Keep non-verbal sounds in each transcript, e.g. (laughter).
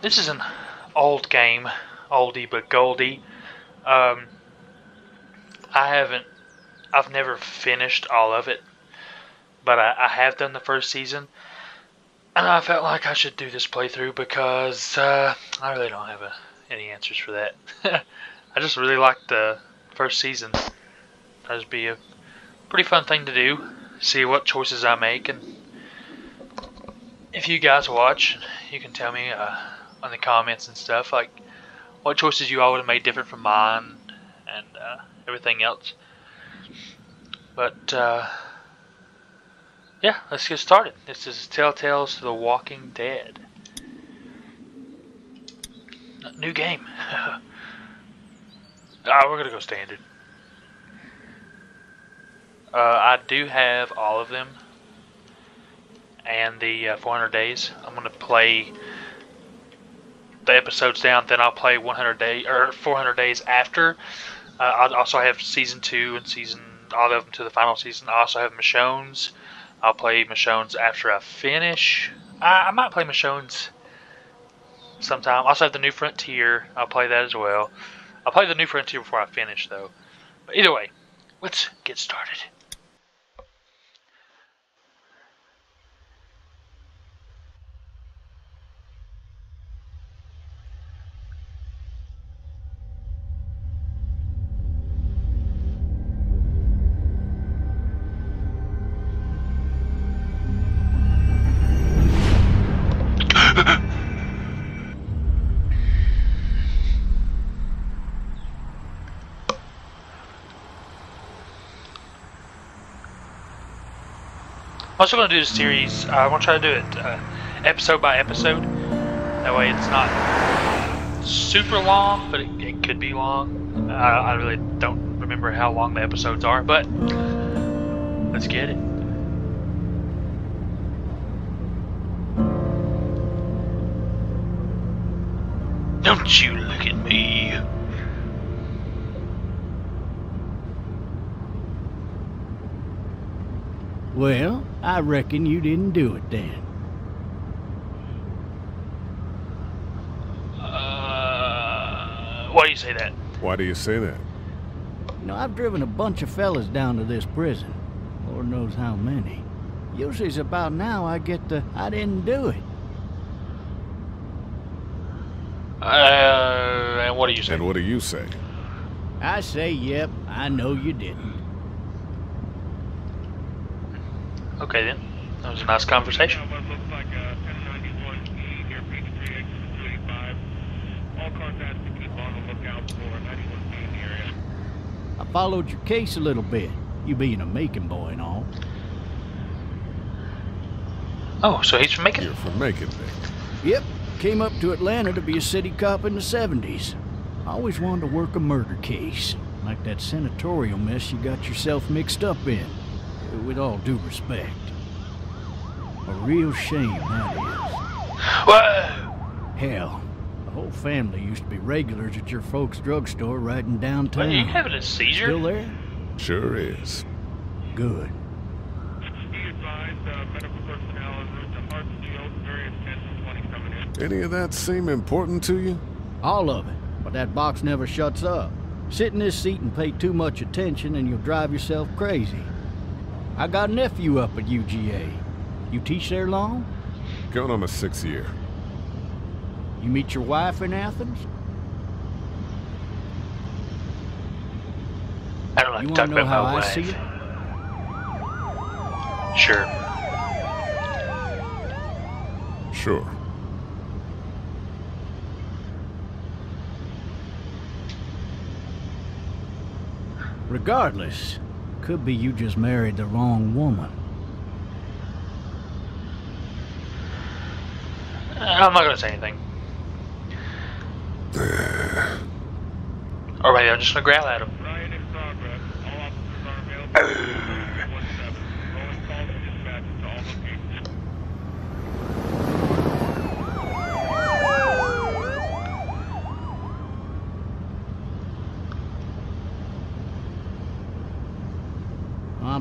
this is an old game, oldie but goldie. Um, I haven't, I've never finished all of it, but I, I have done the first season, and I felt like I should do this playthrough because uh, I really don't have a, any answers for that. (laughs) I just really liked the first season. That'd be a pretty fun thing to do. See what choices I make, and if you guys watch, you can tell me uh, on the comments and stuff like what choices you all would have made different from mine and uh, everything else. But uh, yeah, let's get started. This is Telltale's to The Walking Dead. New game. (laughs) ah, we're gonna go standard. Uh, I do have all of them and the uh, 400 days. I'm gonna play the episodes down, then I'll play 100 days or 400 days after. Uh, I also have season two and season all of them to the final season. I also have Michonne's. I'll play Michonne's after I finish. I, I might play Michonne's sometime. I also have the New Frontier. I'll play that as well. I'll play the New Frontier before I finish though. But either way, let's get started. I'm also going to do the series. Uh, I'm going to try to do it uh, episode by episode. That way it's not super long, but it, it could be long. Uh, I really don't remember how long the episodes are, but let's get it. Don't you look at me. Well, I reckon you didn't do it then. Uh, why do you say that? Why do you say that? You know, I've driven a bunch of fellas down to this prison. Lord knows how many. Usually it's about now I get the I didn't do it. Uh, and what do you say? And what do you say? I say, yep, I know you didn't. Okay then. That was a nice conversation. What looks like a 1091E near Peachtree, exit 285. All contacts to keep on the lookout for 91E in the area. I followed your case a little bit, you being a Macon boy and all. Oh, so he's from Macon? You're from Macon, Nick. Yep, came up to Atlanta to be a city cop in the 70s. I always wanted to work a murder case, like that senatorial mess you got yourself mixed up in. With all due respect. A real shame, that is. Whoa! Hell, the whole family used to be regulars at your folks' drugstore right in downtown. Are downtown. you having a seizure? Still there? Sure is. Good. Be advised, uh, medical personnel en route to Hartsfield, various 10 20 coming in. Any of that seem important to you? All of it. But that box never shuts up. Sit in this seat and pay too much attention and you'll drive yourself crazy. I got a nephew up at UGA. You teach there long? Going on my sixth year. You meet your wife in Athens? I don't like You to wanna talk know about how my I wife. see it? Sure. Sure. Regardless, could be you just married the wrong woman. Uh, I'm not gonna say anything. or maybe I'm just gonna growl at him. (laughs) Riot in progress. All officers are available. 17. Rolling calls and dispatches to all locations. I'm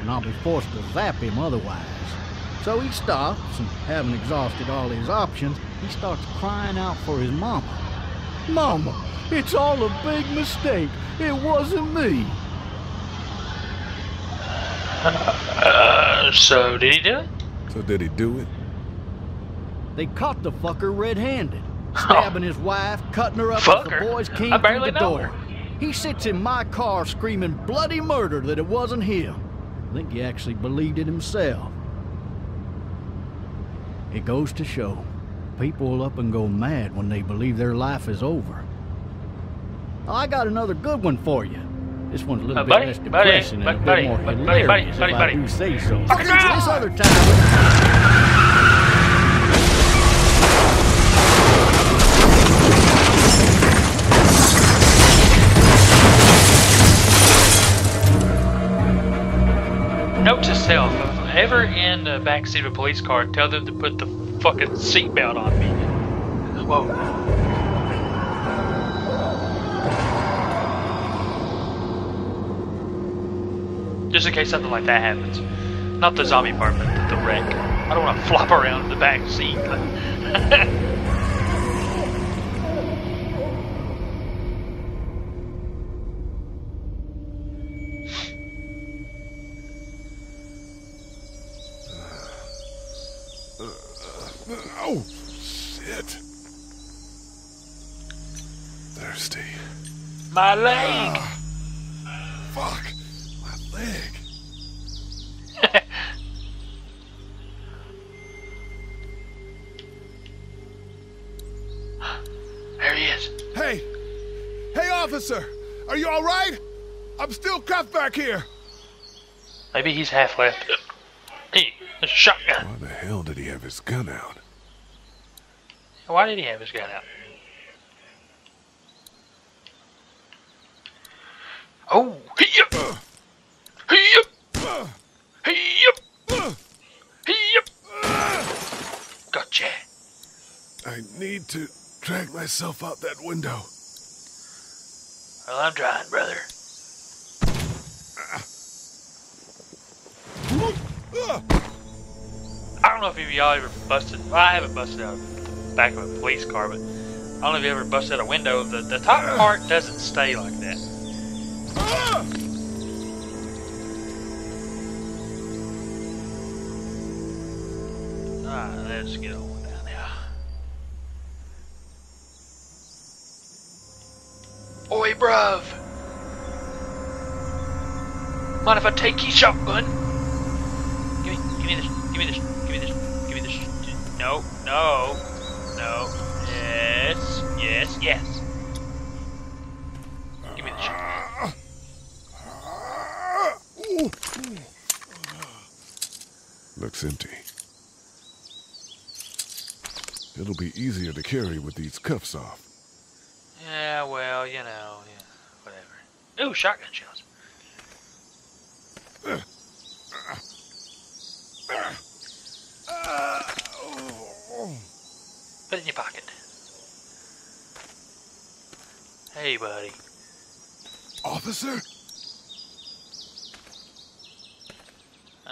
and I'll be forced to zap him otherwise. So he stops, and having exhausted all his options, he starts crying out for his mama. Mama, it's all a big mistake. It wasn't me. Uh, so did he do it? So did he do it? They caught the fucker red-handed, stabbing his wife, cutting her up as the boys came through barely the know door. her. He sits in my car screaming bloody murder that it wasn't him. I think he actually believed it himself. It goes to show, people will up and go mad when they believe their life is over. I got another good one for you. This one's a little Uh, bit buddy, less buddy, depressing and a buddy, bit more buddy, buddy, hilarious, buddy, if I buddy. do say so. This other time... I'm ever in the backseat of a police car, tell them to put the fucking seatbelt on me. Whoa. Just in case something like that happens. Not the zombie part, but the, the wreck. I don't want to (laughs) flop around in the back seat. (laughs) My leg! Fuck. My leg. (laughs) There he is. Hey! Hey, officer! Are you all right? I'm still cuffed back here. Maybe he's half left. Hey, a shotgun. Why the hell did he have his gun out? Why did he have his gun out? Oh, yep, yep, yep, yep. Gotcha. I need to drag myself out that window. Well, I'm trying, brother. I don't know if of y'all ever busted. Well, I haven't busted out the back of a police car, but I don't know if you ever busted out a window. The the top part doesn't stay like that. Alright, let's get on down here. Oi, bruv! Mind if I take your shotgun? Give me, give me this, give me this, give me this, give me this. No, no, no. Yes, yes, yes. Give me the shotgun. Looks empty. It'll be easier to carry with these cuffs off. Yeah, well, you know, yeah, whatever. Ooh, shotgun shells. Put it in your pocket. Hey, buddy. Officer?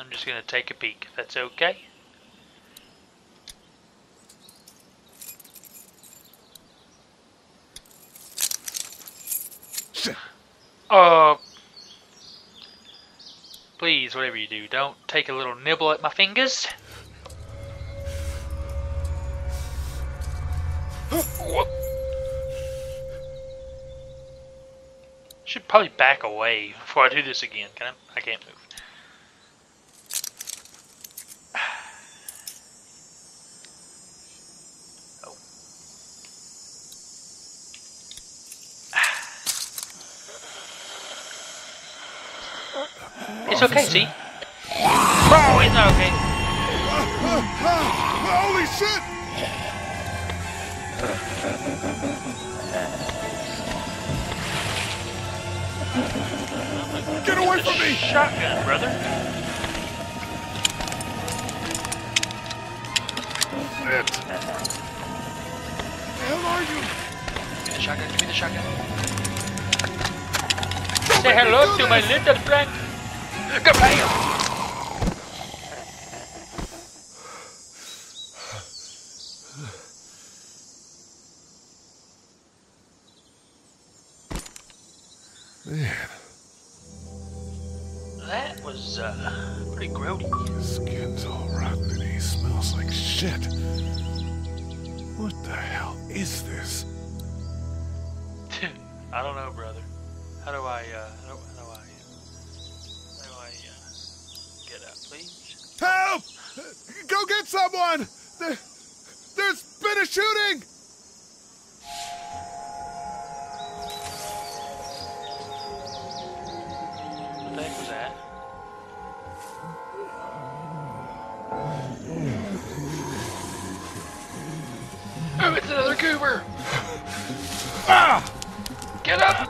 I'm just gonna take a peek, if that's okay. (laughs) Uh, please, whatever you do, don't take a little nibble at my fingers. (gasps) Should probably back away before I do this again. Can I? I can't move. Okay, see? Oh, it's not okay. Holy shit! Get away from me! Shotgun, brother. Shit. The hell are you? Give me the shotgun. Give me the shotgun. Say hello to my little friend. Kabam! Goober! Ah! Get up!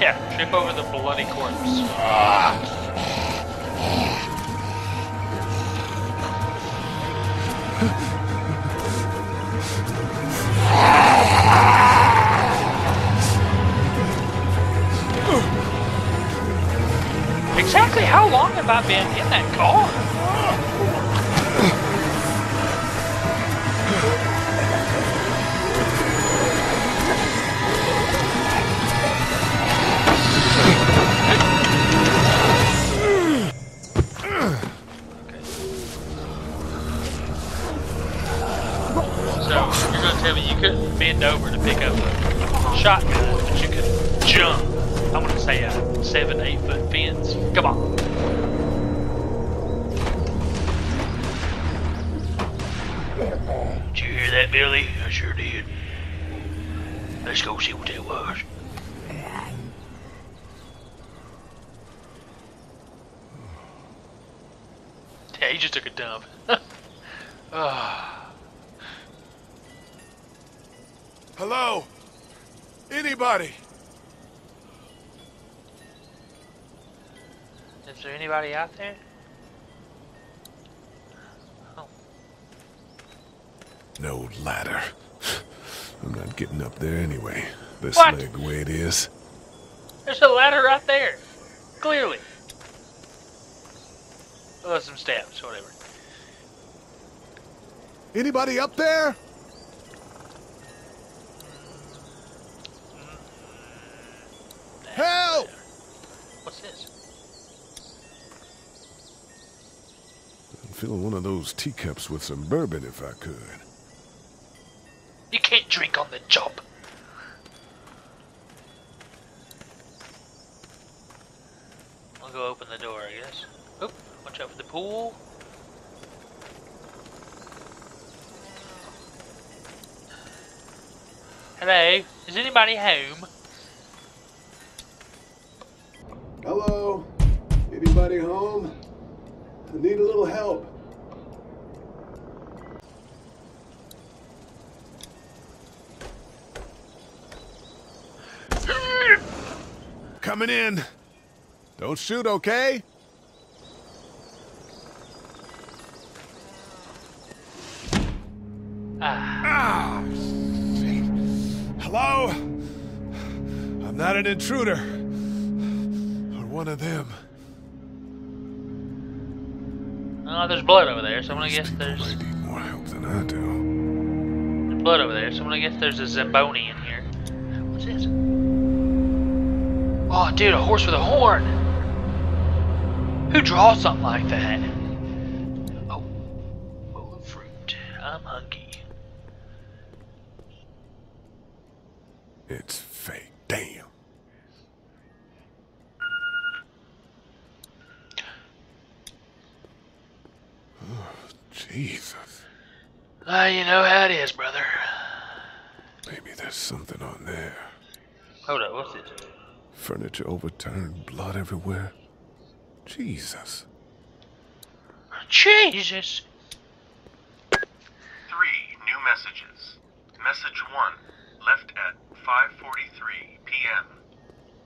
Yeah, trip over the bloody corpse. Exactly how long have I been in that car? Me you couldn't bend over to pick up a shotgun, but you could jump, I'm gonna say a seven, eight foot fence? Come on. Did you hear that, Billy? I sure did. Let's go see what that was. Yeah, he just took a dump. Ah. Hello? Anybody? Is there anybody out there? Oh, No ladder. I'm not getting up there anyway. This What? leg the way it is. there's a ladder right there. Clearly. Oh, some steps, whatever. Anybody up there? Help! What's this? I'm filling one of those teacups with some bourbon if I could. You can't drink on the job. I'll go open the door, I guess. Oop, watch out for the pool. Hello, is anybody home? Hello? Anybody home? I need a little help. Coming in. Don't shoot, okay? Ah, Ah, shit. Hello? I'm not an intruder. Or one of them. oh, there's blood over there, so I'm gonna guess there's need more help than I do. there's blood over there, so I'm gonna guess there's a Zamboni in here. What's this? Oh, dude, a horse with a horn! Who draws something like that? Oh, bowl of fruit. I'm hungry. It's fake. Damn. Oh, (sighs) Jesus. Ah, you know how it is, brother. Maybe there's something on there. Hold up, what's this? Furniture overturned, blood everywhere. Jesus. Jesus! Three new messages. Message 1, left at 5:43 p.m.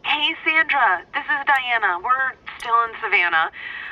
Hey, Sandra. This is Diana. We're still in Savannah.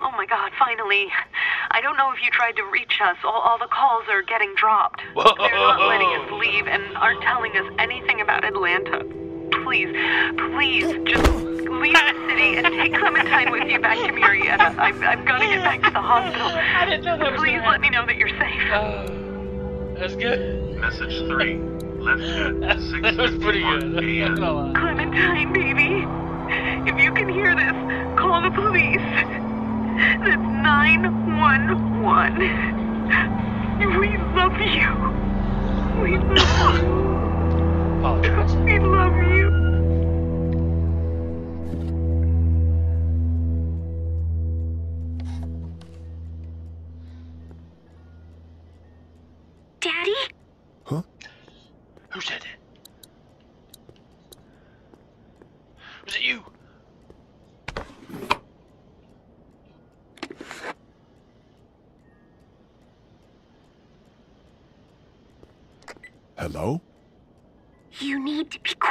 Oh my god, finally. I don't know if you tried to reach us. All, all the calls are getting dropped. They're not letting us leave and aren't telling us anything about Atlanta. Please, please, just leave the city and take Clementine with you back to Murrieta. I've, I've got to get back to the hospital. I didn't know that was Please gonna let me know that you're safe. Uh, that's good. Message 3, left (laughs) at That was pretty good. 6:51 I'm not p.m. gonna lie. Clementine, baby. If you can hear this, call the police. That's 911. We love you. We love you. Apologize. We love you.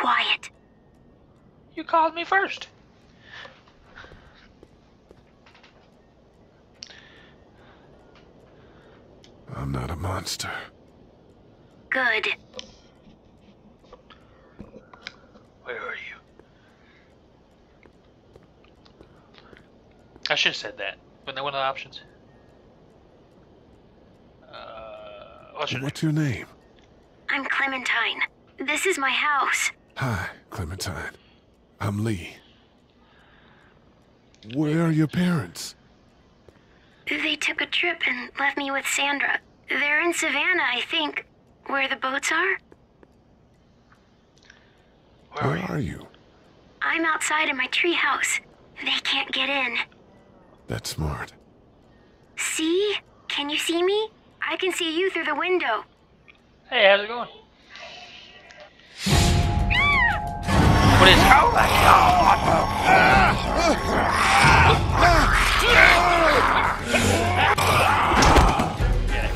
Quiet. You called me first. I'm not a monster. Good. Where are you? I should have said that. Wasn't that one of the options? Uh, what should I? What's your name? I'm Clementine. This is my house. Hi, Clementine. I'm Lee. Where are your parents? They took a trip and left me with Sandra. They're in Savannah, I think. Where the boats are? Where are Where you? are you? I'm outside in my treehouse. They can't get in. That's smart. See? Can you see me? I can see you through the window. Hey, how's it going? What is? Oh my god!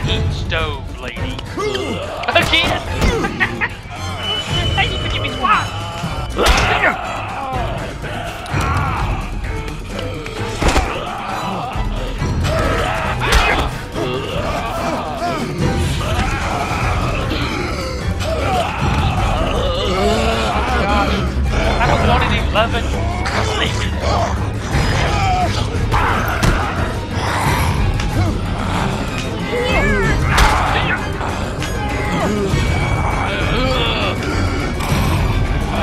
Heat stove lady. Again? (laughs) hey, you could give me squat. 11.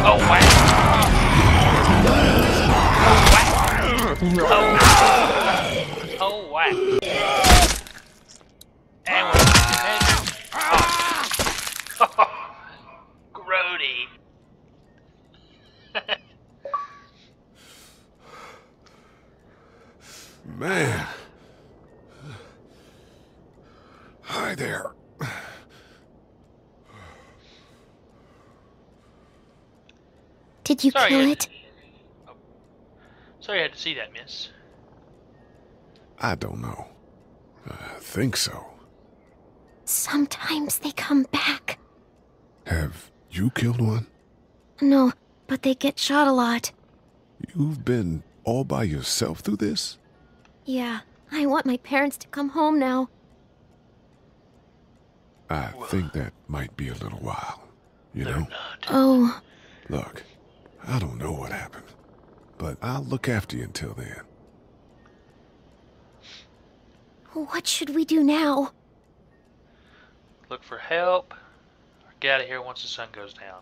Oh, wow. Oh, wow. Oh, Man. Hi there. Did you Sorry, kill I- it? Oh. Sorry I had to see that, miss. I don't know. I think so. Sometimes they come back. Have you killed one? No, but they get shot a lot. You've been all by yourself through this? Yeah, I want my parents to come home now. I think that might be a little while. You They're know? not. Oh, Look, I don't know what happened, but I'll look after you until then. what should we do now? Look for help. Or get out of here once the sun goes down.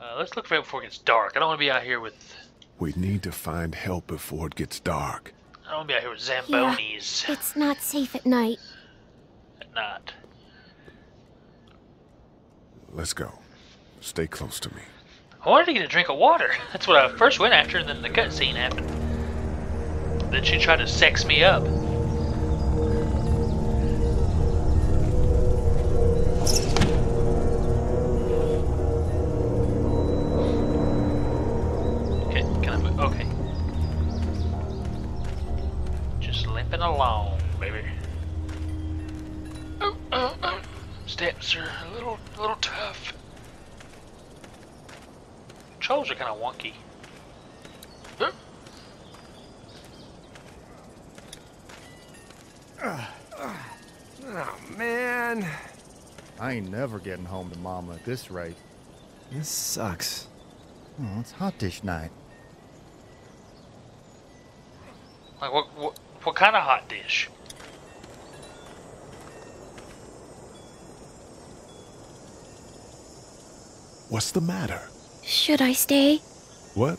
Uh, let's look for help before it gets dark. I don't want to be out here with. We need to find help before it gets dark. I don't want to be out here with zambonis It's not safe at night. at night. Let's go. Stay close to me. I wanted to get a drink of water. That's what I first went after, and then the cutscene happened. Then she tried to sex me up. Just limping along, baby. Oh, oh, oh. Steps are a little, a little tough. Controls are kind of wonky. Huh? Oh, man. I ain't never getting home to Mama at this rate. This sucks. Oh, it's hot dish night. Like what, what? What kind of hot dish? What's the matter? Should I stay? What?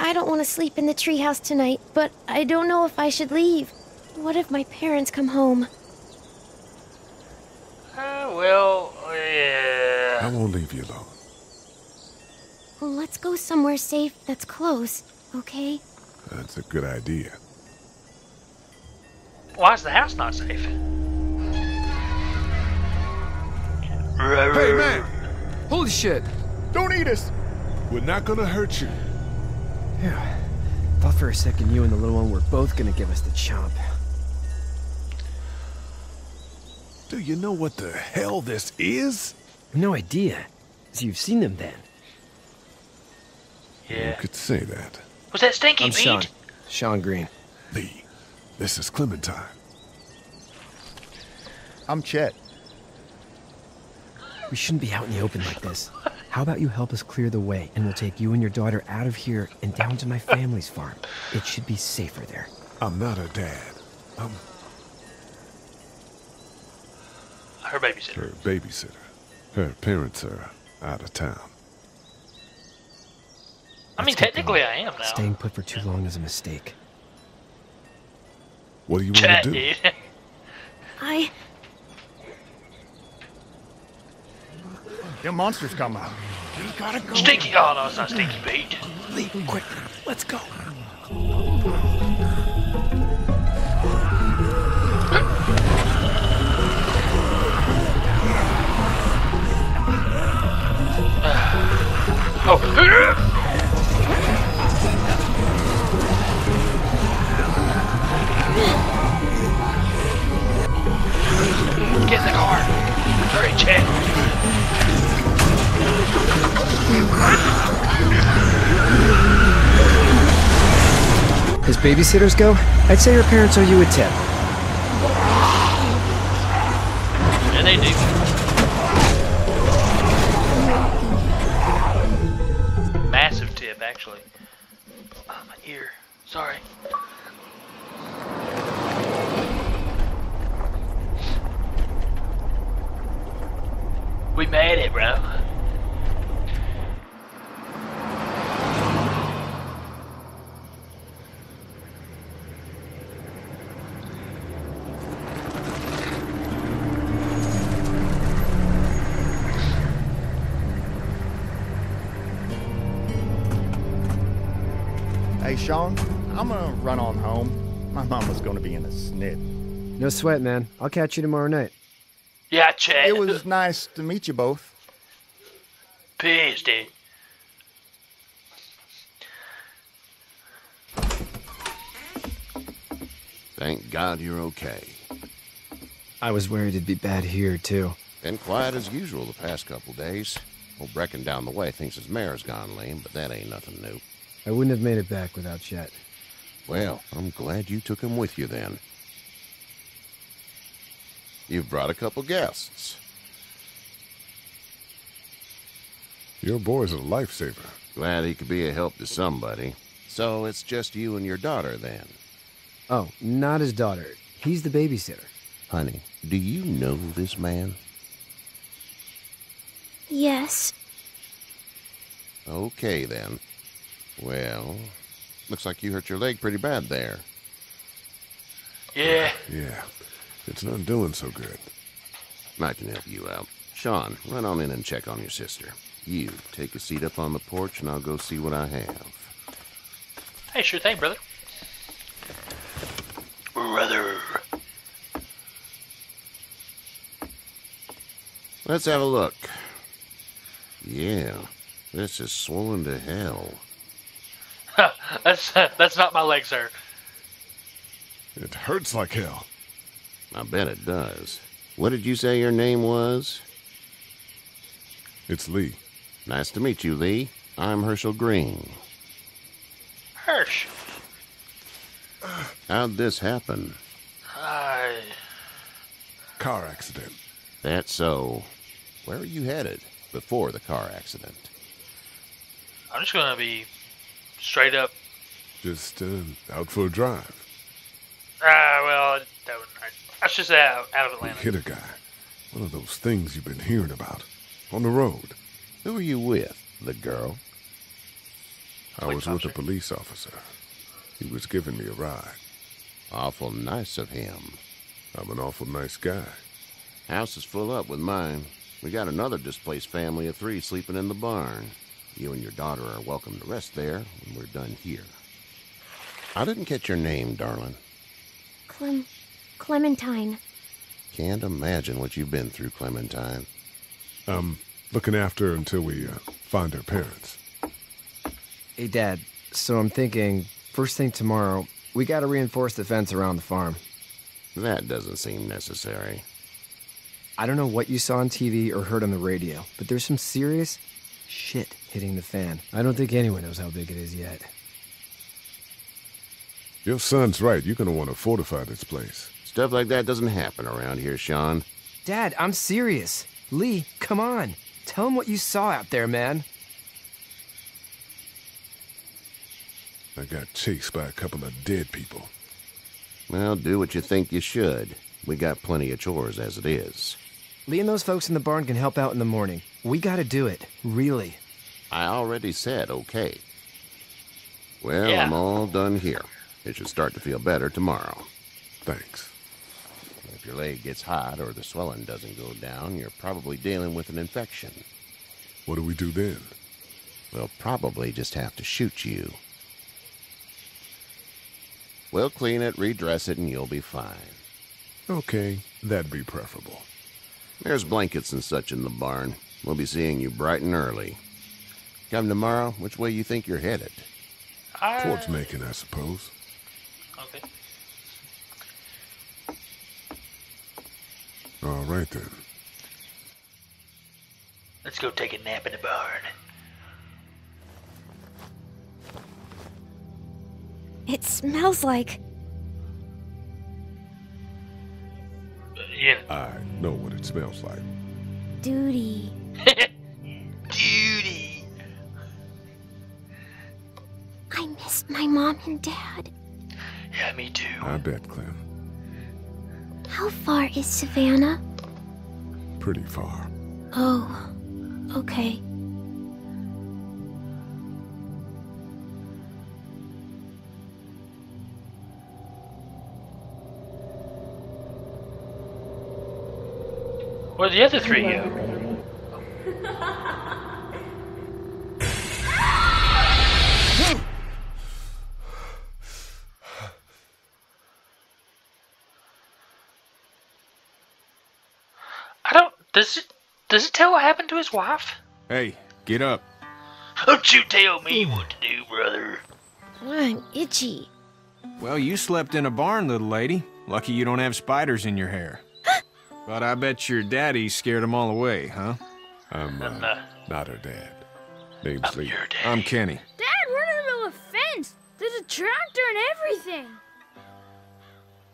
I don't want to sleep in the treehouse tonight, but I don't know if I should leave. What if my parents come home? Uh, well, yeah. I won't leave you alone. Let's go somewhere safe that's close, okay? That's a good idea. Why is the house not safe? Hey, man! Holy shit! Don't eat us! We're not gonna hurt you. Yeah. Thought for a second you and the little one were both gonna give us the chomp. Do you know what the hell this is? No idea. So you've seen them then? Yeah. You could say that. Was that Stinky I'm Pete? Shawn. Shawn Greene. Lee, this is Clementine. I'm Chet. We shouldn't be out in the open like this. How about you help us clear the way, and we'll take you and your daughter out of here and down to my family's farm. It should be safer there. I'm not a dad. I'm Her babysitter. her babysitter. Her parents are out of town. I mean, technically. I am now. Staying put for too long is a mistake. What do you want to do? dude. (laughs) I. Them monsters come out. Stinky. Oh no, it's not Stinky Pete. Lee, quick, let's go. (sighs) Oh. Get in the car. Hurry, Chad. As babysitters go, I'd say your parents owe you a tip. Mama's gonna be in a snit. No sweat, man. I'll catch you tomorrow night. Yeah, Chad. It was nice to meet you both. Peace, dude. Thank God you're okay. I was worried it'd be bad here, too. Been quiet as usual the past couple days. Old Brecken down the way thinks his mare's gone lame, but that ain't nothing new. I wouldn't have made it back without Chet. Well, I'm glad you took him with you then. You've brought a couple guests. Your boy's a lifesaver. Glad he could be a help to somebody. So it's just you and your daughter then. Oh, not his daughter. He's the babysitter. Honey, do you know this man? Yes. Okay then. Well, looks like you hurt your leg pretty bad there. Yeah. Yeah, it's not doing so good. I can help you out. Shawn, run on in and check on your sister. You, take a seat up on the porch and I'll go see what I have. Hey, sure thing, brother. brother. Let's have a look. Yeah, this is swollen to hell. (laughs) that's that's not my leg, sir. It hurts like hell. I bet it does. What did you say your name was? It's Lee. Nice to meet you, Lee. I'm Hershel Greene. Hirsch. How'd this happen? I. Car accident. That's so. Where are you headed before the car accident? I'm just gonna be straight up. Just uh, out for a drive. Ah, well, that would. I should say out, out of We Atlanta. hit a guy. One of those things you've been hearing about. On the road. Who were you with? The girl? I was with a police officer. He was giving me a ride. Awful nice of him. I'm an awful nice guy. House is full up with mine. We got another displaced family of three sleeping in the barn. You and your daughter are welcome to rest there when we're done here. I didn't catch your name, darling. Clem. Clementine. Can't imagine what you've been through, Clementine. I'm looking after her until we uh, find her parents. Hey, Dad. So I'm thinking, first thing tomorrow, we gotta reinforce the fence around the farm. That doesn't seem necessary. I don't know what you saw on TV or heard on the radio, but there's some serious shit hitting the fan. I don't think anyone knows how big it is yet. Your son's right. You're going to want to fortify this place. Stuff like that doesn't happen around here, Shawn. Dad, I'm serious. Lee, come on. Tell him what you saw out there, man. I got chased by a couple of dead people. Well, do what you think you should. We got plenty of chores as it is. Lee and those folks in the barn can help out in the morning. We gotta do it. Really. I already said okay. Well, Yeah. I'm all done here. It should start to feel better tomorrow. Thanks. If your leg gets hot or the swelling doesn't go down, you're probably dealing with an infection. What do we do then? We'll probably just have to shoot you. We'll clean it, redress it, and you'll be fine. Okay, that'd be preferable. There's blankets and such in the barn. We'll be seeing you bright and early. Come tomorrow, which way you think you're headed? I... Towards Macon, I suppose. Okay. All right then. Let's go take a nap in the barn. It smells like. Yeah. I know what it smells like. duty. Duty. (laughs) missed my mom and dad. Yeah, me too. I bet, Clem. How far is Savannah? Pretty far. Oh, okay. Where are the other three go? Does it? Does it tell what happened to his wife? Hey, get up. Don't you tell me what to do, brother. I'm itchy. Well, you slept in a barn, little lady. Lucky you don't have spiders in your hair. (gasps) but I bet your daddy scared them all away, huh? I'm uh, I'm, uh, not her dad. Name's Lee. I'm Kenny. Dad, we're in the middle of a fence. There's a tractor and everything.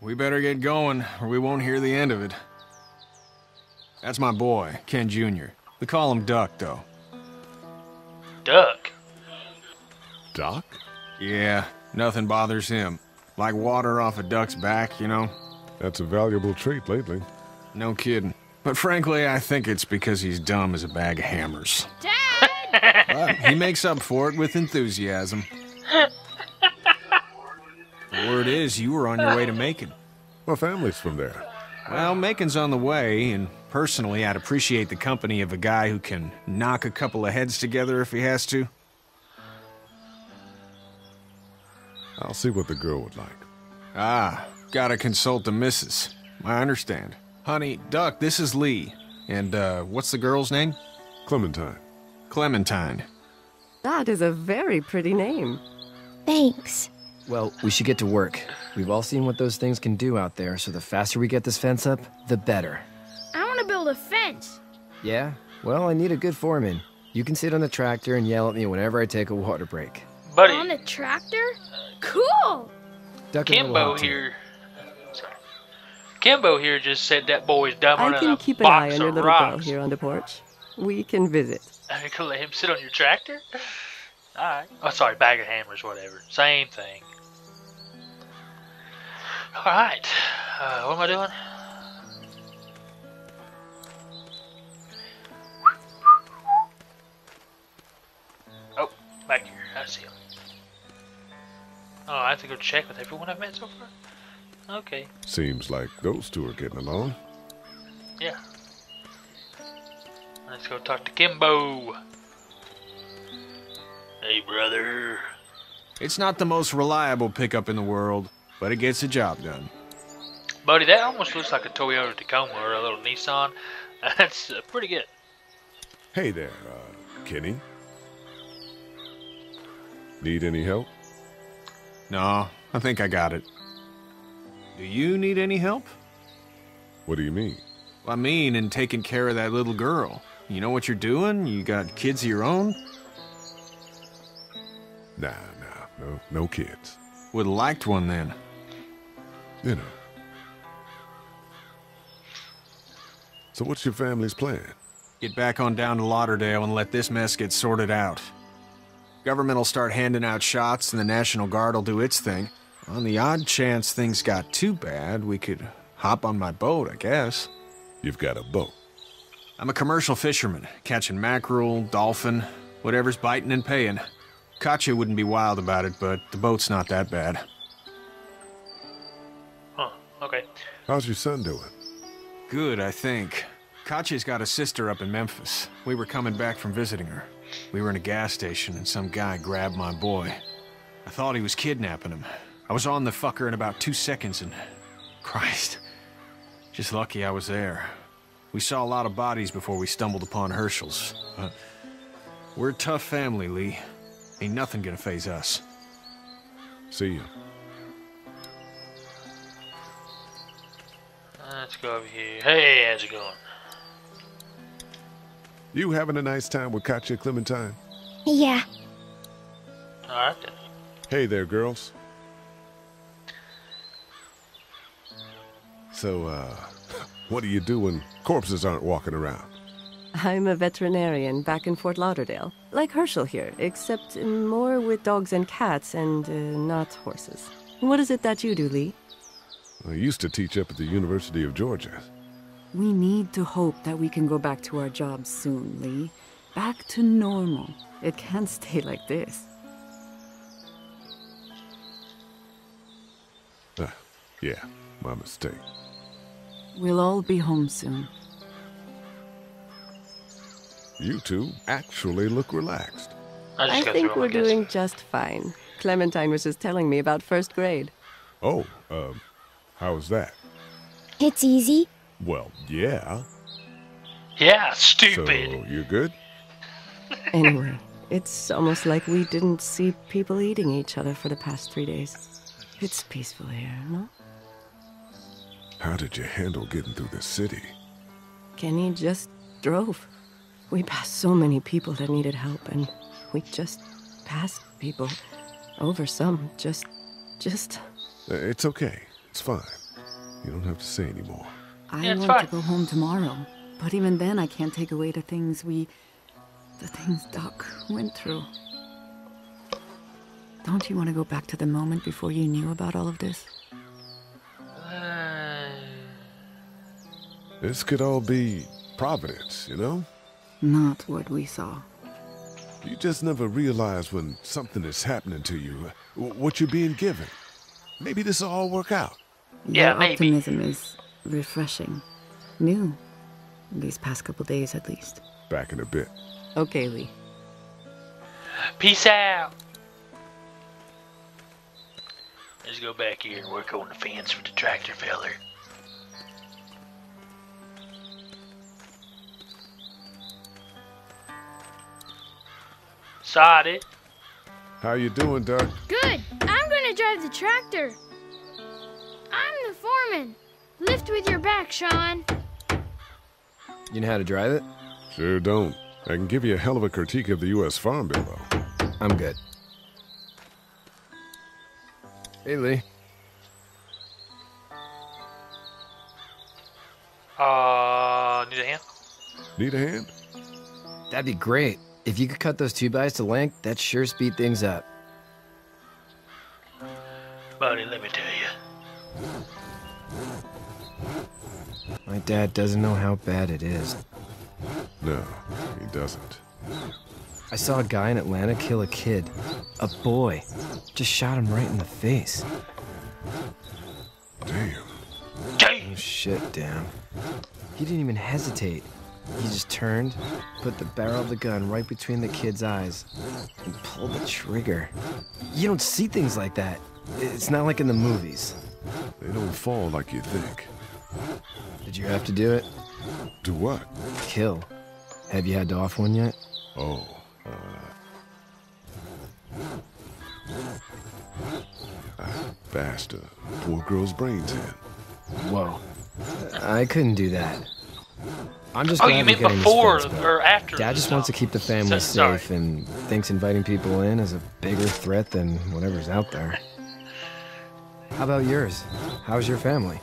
We better get going, or we won't hear the end of it. That's my boy, Ken Jr. We call him Duck, though. Duck. Duck? Yeah, nothing bothers him. Like water off a duck's back, you know? That's a valuable trait lately. No kidding. But frankly, I think it's because he's dumb as a bag of hammers. Dad! But he makes up for it with enthusiasm. The word is you were on your way to Macon. My family's from there. Well, Macon's on the way, and personally, I'd appreciate the company of a guy who can knock a couple of heads together if he has to. I'll see what the girl would like. Ah, Gotta consult the missus. I understand. Honey, Duck, this is Lee. And, uh, what's the girl's name? Clementine. Clementine. That is a very pretty name. Thanks. Well, we should get to work. We've all seen what those things can do out there, so the faster we get this fence up, the better. I want to build a fence. Yeah? Well, I need a good foreman. You can sit on the tractor and yell at me whenever I take a water break. Buddy. On the tractor? Cool. Duck Kimbo here. Sorry. Kimbo here just said that boy's dumber I can keep an eye on your of little girl here on the porch. We can visit. (laughs) I can let him sit on your tractor? Alright. Oh, sorry, bag of hammers, whatever. Same thing. Alright. Uh, what am I doing? Back here. I see him. Oh, I have to go check with everyone I've met so far? Okay. Seems like those two are getting along. Yeah. Let's go talk to Kimbo. Hey, brother. It's not the most reliable pickup in the world, but it gets the job done. Buddy, that almost looks like a Toyota Tacoma or a little Nissan. (laughs) That's uh, pretty good. Hey there, uh, Kenny. Need any help? No, I think I got it. Do you need any help? What do you mean? I mean, in taking care of that little girl. You know what you're doing? You got kids of your own? Nah, nah, no, no kids. Would have liked one then. You know. So what's your family's plan? Get back on down to Lauderdale and let this mess get sorted out. Government will start handing out shots and the National Guard will do its thing. On the odd chance things got too bad, we could hop on my boat, I guess. You've got a boat. I'm a commercial fisherman, catching mackerel, dolphin, whatever's biting and paying. Katjaa wouldn't be wild about it, but the boat's not that bad. Huh, okay. How's your son doing? Good, I think. Katjaa's got a sister up in Memphis. We were coming back from visiting her. We were in a gas station and some guy grabbed my boy. I thought he was kidnapping him. I was on the fucker in about two seconds and... Christ. Just lucky I was there. We saw a lot of bodies before we stumbled upon Hershel's. But we're a tough family, Lee. Ain't nothing gonna phase us. See you. Let's go over here. Hey, how's it going? You having a nice time with Katjaa Clementine? Yeah. Alright then. Hey there, girls. So, uh, (laughs) what do you do when corpses aren't walking around? I'm a veterinarian back in Fort Lauderdale, like Hershel here, except more with dogs and cats and uh, not horses. What is it that you do, Lee? I used to teach up at the University of Georgia. We need to hope that we can go back to our jobs soon, Lee. Back to normal. It can't (laughs) stay like this. Ah, yeah, my mistake. We'll all be home soon. You two actually look relaxed. I, I think we're doing just fine. Clementine was just telling me about first grade. Oh, um, how was that? It's easy. Well, yeah. Yeah, stupid. So, you're good? (laughs) Anyway, it's almost like we didn't see people eating each other for the past three days. It's peaceful here, no? How did you handle getting through the city? Kenny just drove. We passed so many people that needed help, and we just passed people. Over some, just. just. Uh, It's okay. It's fine. You don't have to say anymore. I Yeah, want fine. to go home tomorrow. But even then, I can't take away the things we. the things Duck went through. Don't you want to go back to the moment before you knew about all of this? This could all be providence, you know? Not what we saw. You just never realize when something is happening to you, uh, what you're being given. Maybe this will all work out. Yeah, Your maybe. optimism is refreshing. New. These past couple days, at least. Back in a bit. Okay, Lee. Peace out. Let's go back here and work on the fence with the tractor feller. Sod it. How you doing, Duck? Good. I'm gonna drive the tractor. I'm the foreman. Lift with your back, Shawn. You know how to drive it? Sure don't. I can give you a hell of a critique of the U.S. Farm Bill, though. I'm good. Hey, Lee. Uh, need a hand? Need a hand? That'd be great. If you could cut those two bys to length, that'd sure speed things up. Dad doesn't know how bad it is. No, he doesn't. I saw a guy in Atlanta kill a kid. A boy. Just shot him right in the face. Damn. Oh shit, damn. He didn't even hesitate. He just turned, put the barrel of the gun right between the kid's eyes, and pulled the trigger. You don't see things like that. It's not like in the movies. They don't fall like you think. Did you have to do it? Do what? Kill. Have you had to off one yet? Oh, uh... I bashed a poor girl's brains in. Whoa. I couldn't do that. I'm just Oh, glad you we're meant getting before fence or after Dad the just wants to keep the family So- sorry. safe and thinks inviting people in is a bigger threat than whatever's out there. How about yours? How's your family?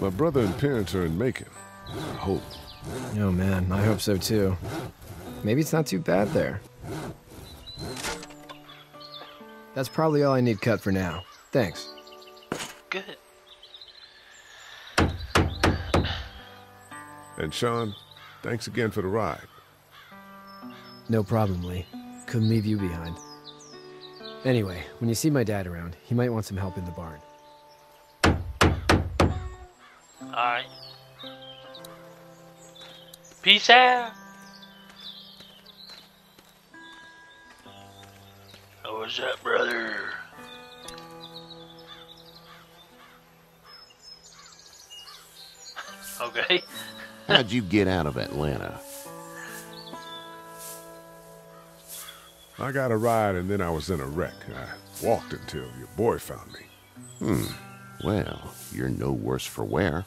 My brother and parents are in Macon. I hope. Oh man, I hope so too. Maybe it's not too bad there. That's probably all I need cut for now. Thanks. Good. And Shawn, thanks again for the ride. No problem, Lee. Couldn't leave you behind. Anyway, when you see my dad around, he might want some help in the barn. Alright. Peace out. Oh, what's up, brother? (laughs) Okay. (laughs) How'd you get out of Atlanta? I got a ride and then I was in a wreck. I walked until your boy found me. Hmm. Well, you're no worse for wear.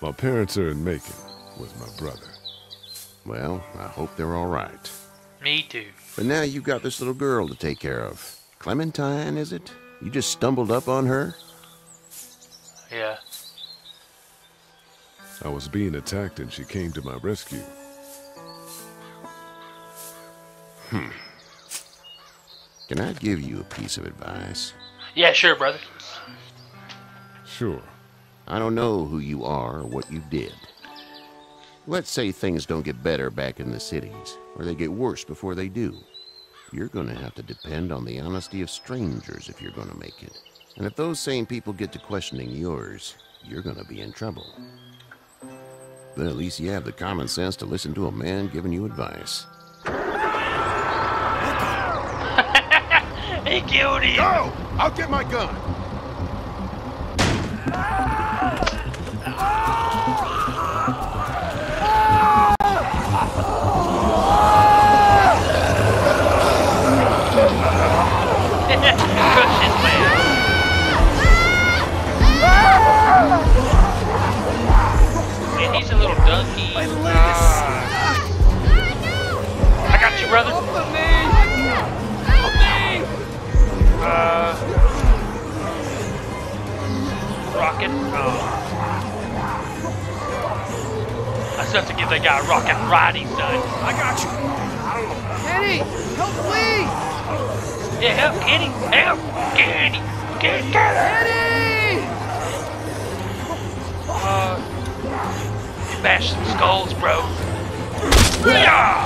My parents are in Macon with my brother. Well, I hope they're all right. Me too. But now you've got this little girl to take care of. Clementine, is it? You just stumbled up on her? Yeah. I was being attacked and she came to my rescue. Hmm. Can I give you a piece of advice? Yeah, sure, brother. Sure. I don't know who you are or what you did. Let's say things don't get better back in the cities, or they get worse before they do. You're gonna have to depend on the honesty of strangers if you're gonna make it. And if those same people get to questioning yours, you're gonna be in trouble. But at least you have the common sense to listen to a man giving you advice. He killed him. Go! I'll get my gun. Rocket. Oh. I still have to give that guy a rocket riding, son. I got you. Kenny, help Lee! Yeah, help Kenny. Help Kenny. Get, get Eddie! Uh, smash some skulls, bro. Yeah!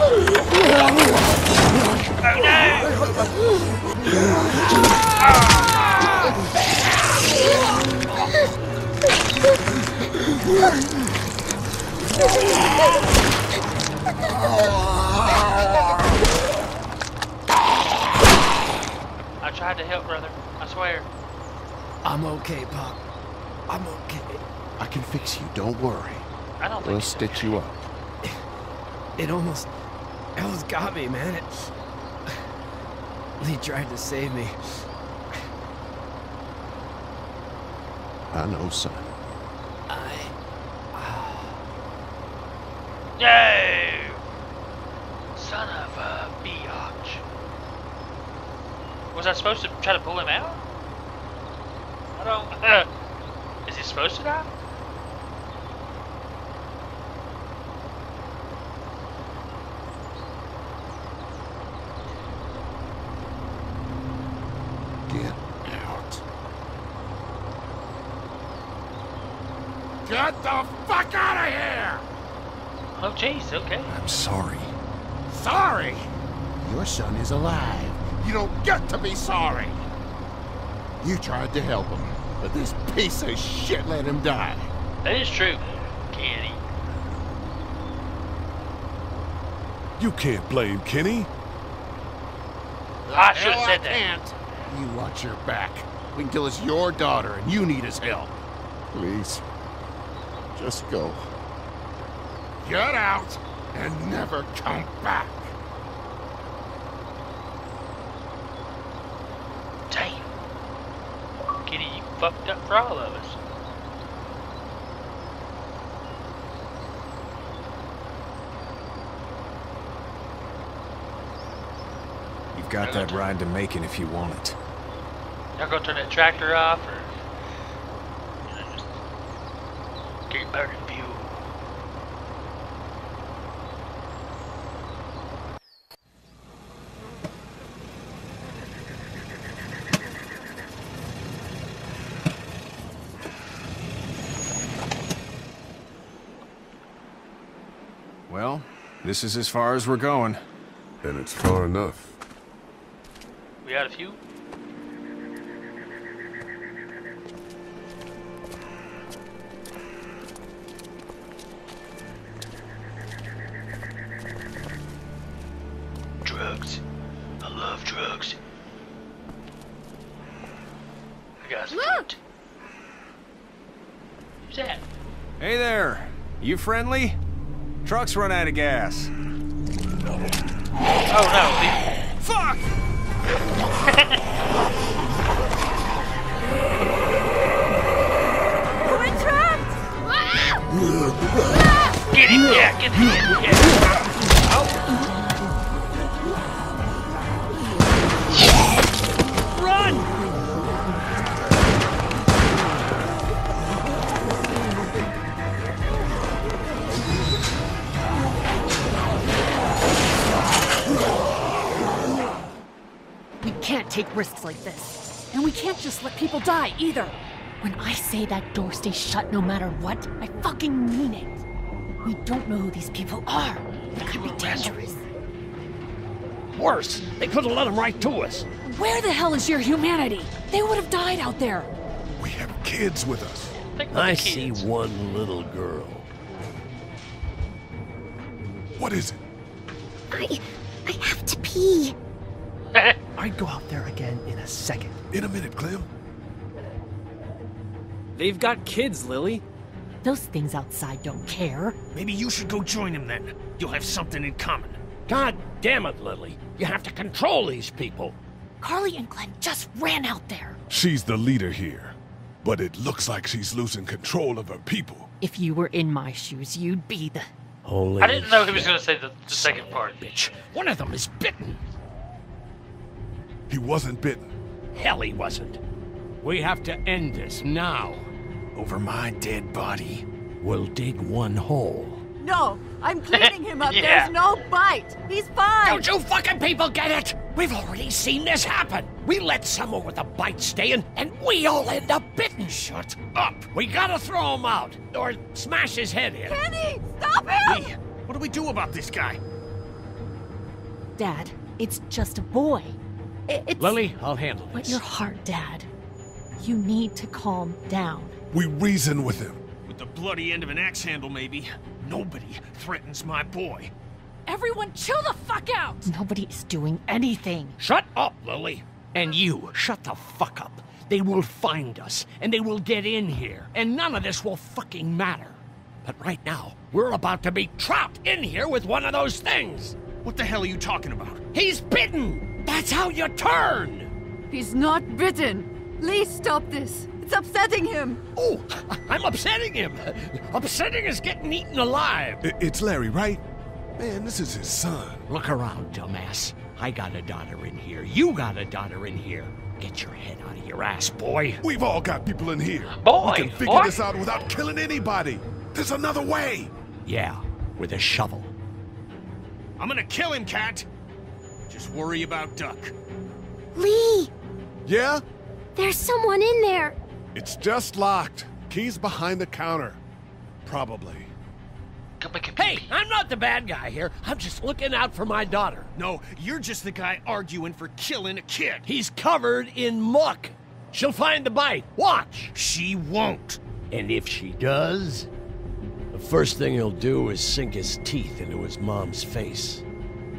I tried to help, brother. I swear. I'm okay, Pop. I'm okay. I can fix you, don't worry. I don't We'll think stitch you up. It almost, it almost got me, man. It, Lee tried to save me. I know, son. No! Son of a biatch. Was I supposed to try to pull him out? I don't. (laughs) Is he supposed to die? Get out. Get the fuck out of here! Oh, jeez, okay. I'm sorry. Sorry! Your son is alive. You don't get to be sorry! You tried to help him, but this piece of shit let him die. That is true, Kenny. You can't blame Kenny. I should have Hell, said I that. can't. You watch your back. Wait until it's your daughter and you need his help. Please. Just go. Get out and never come back! Damn. Kenny, you fucked up for all of us. You've got that ride to Macon if you want it. Y'all gonna turn that tractor off or you know, just keep burning fuel? Well, this is as far as we're going. And it's far enough. We had a few. Drugs. I love drugs. I got some Look! Who's that? Hey there. You friendly? Truck's run out of gas. Oh no, Fuck! We're trapped! Get him, yeah, get him, yeah. Take risks like this. And we can't just let people die either. When I say that door stays shut no matter what, I fucking mean it. We don't know who these people are. They could be dangerous. Worse, they could have let them right to us. Where the hell is your humanity? They would have died out there. We have kids with us. I see one little girl. What is it? I. I have to pee. I'd go out there again in a second. In a minute, Clem. They've got kids, Lilly. Those things outside don't care. Maybe you should go join them then. You'll have something in common. God damn it, Lilly. You have to control these people. Carley and Glenn just ran out there. She's the leader here. But it looks like she's losing control of her people. If you were in my shoes, you'd be the. Holy I didn't know he was gonna say the, the second part. bitch. One of them is bitten. He wasn't bitten. Hell, he wasn't. We have to end this now. Over my dead body. We'll dig one hole. No, I'm cleaning him up. (laughs) Yeah. There's no bite. He's fine. Don't you fucking people get it? We've already seen this happen. We let someone with a bite stay in, and we all end up bitten. Shut up. We gotta throw him out, or smash his head in. Kenny, stop him! Lee, what do we do about this guy? Dad, it's just a boy. I- It's Lilly, I'll handle But this. your heart, Dad. You need to calm down. We reason with him. With the bloody end of an axe handle, maybe. Nobody threatens my boy. Everyone, chill the fuck out! Nobody is doing anything. Shut up, Lilly. And you, shut the fuck up. They will find us, and they will get in here, and none of this will fucking matter. But right now, we're about to be trapped in here with one of those things. What the hell are you talking about? He's bitten! That's how you turn! He's not bitten. Lee, stop this. It's upsetting him. Oh, (laughs) I'm upsetting him. Upsetting is getting eaten alive. It's Larry, right? Man, this is his son. Look around, dumbass. I got a daughter in here. You got a daughter in here. Get your head out of your ass, boy. We've all got people in here. Boy, we can figure boy. this out without killing anybody. There's another way. Yeah, with a shovel. I'm gonna kill him, Cat. Just worry about Duck. Lee, Yeah? there's someone in there. It's just locked. Keys behind the counter. Probably. Hey, I'm not the bad guy here. I'm just looking out for my daughter. No, you're just the guy arguing for killing a kid. He's covered in muck. She'll find the bite. Watch. She won't. And if she does, the first thing he'll do is sink his teeth into his mom's face.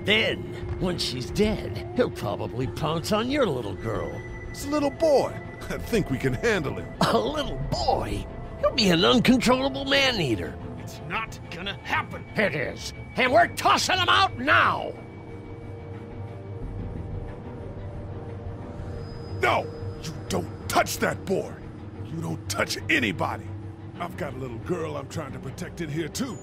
Then, once she's dead, he'll probably pounce on your little girl. It's a little boy. I think we can handle him. A little boy? He'll be an uncontrollable man-eater. It's not gonna happen. It is. And we're tossing him out now! No! You don't touch that boy! You don't touch anybody! I've got a little girl I'm trying to protect in here, too.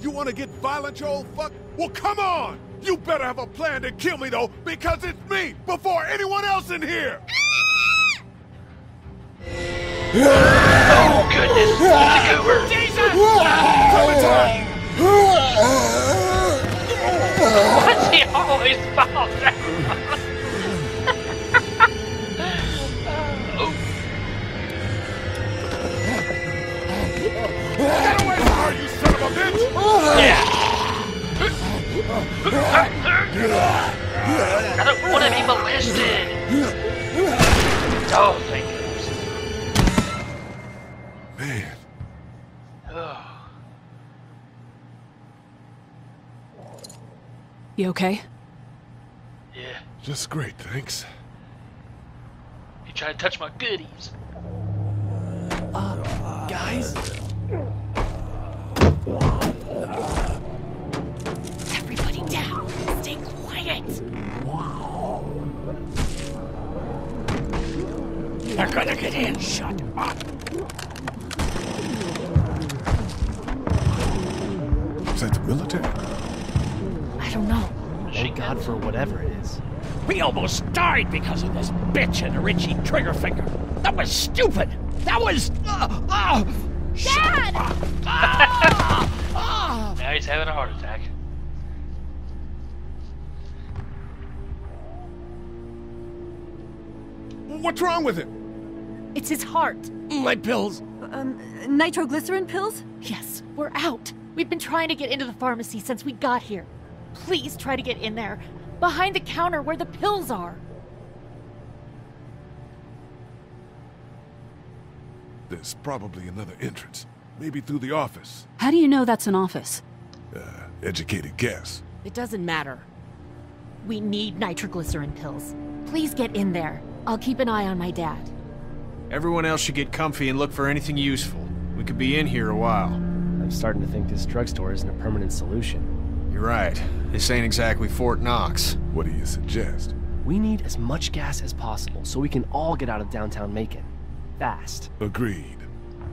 You want to get violent, you old fuck? Well, come on! You better have a plan to kill me, though, because it's me before anyone else in here! Oh, goodness. It's a goober. What's he always fall down? oh. Get away from her, you son of a bitch! I don't want to be molested. Oh, thank goodness. Man, Oh. You okay? Yeah. just great, thanks. You tried to touch my goodies. Uh, guys? They're gonna get in. Shut up. Is that the military? I don't know. Thank God for whatever it is. We almost died because of this bitch and a Richie trigger finger. That was stupid. That was. Uh, uh, Dad! (laughs) Now he's having a heart attack. What's wrong with him? It's his heart. My pills. Um, nitroglycerin pills? Yes, we're out. We've been trying to get into the pharmacy since we got here. Please try to get in there. Behind the counter where the pills are. There's probably another entrance. Maybe through the office. How do you know that's an office? Uh, educated guess. It doesn't matter. We need nitroglycerin pills. Please get in there. I'll keep an eye on my dad. Everyone else should get comfy and look for anything useful. We could be in here a while. I'm starting to think this drugstore isn't a permanent solution. You're right. This ain't exactly Fort Knox. What do you suggest? We need as much gas as possible so we can all get out of downtown Macon. Fast. Agreed.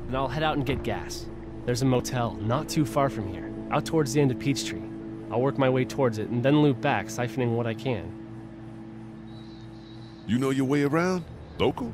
Then I'll head out and get gas. There's a motel not too far from here, out towards the end of Peachtree. I'll work my way towards it and then loop back, siphoning what I can. You know your way around? Local?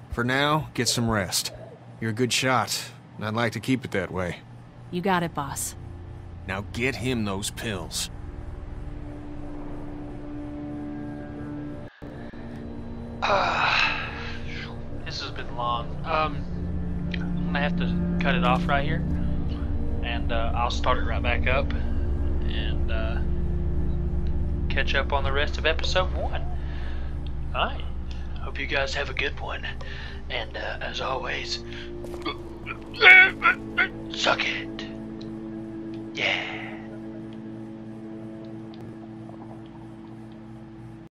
For now, get some rest. You're a good shot, and I'd like to keep it that way. You got it, boss. Now get him those pills. Uh, (sighs) this has been long. Um, I'm gonna have to cut it off right here, and uh, I'll start it right back up, and uh, catch up on the rest of episode one. All right. Hope you guys have a good one, and uh, as always, (clears throat) suck it. Yeah.